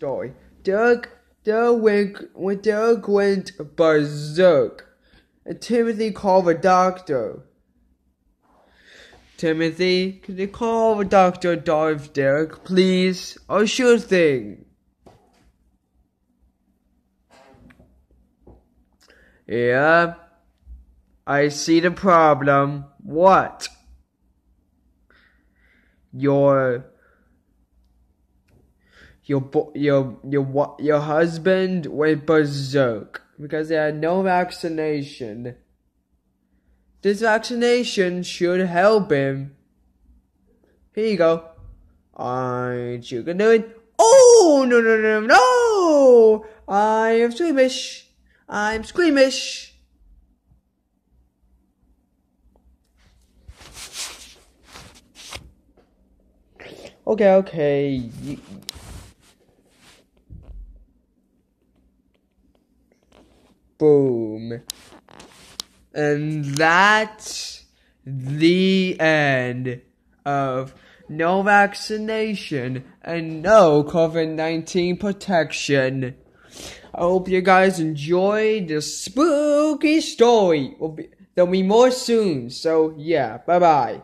story. Doug, went, when Doug went berserk, and Timothy called the doctor. Timothy, can you call the doctor, Darth Derek, please? Oh, sure thing. Yeah, I see the problem. What? Your your your your your husband went berserk because he had no vaccination. This vaccination should help him. Here you go. Aren't you gonna do it? Oh no no no no! I am squeamish. I'm squeamish. Okay, okay. Boom. And that's the end of no vaccination and no COVID 19 protection. I hope you guys enjoyed the spooky story. There'll be more soon, so yeah, bye bye.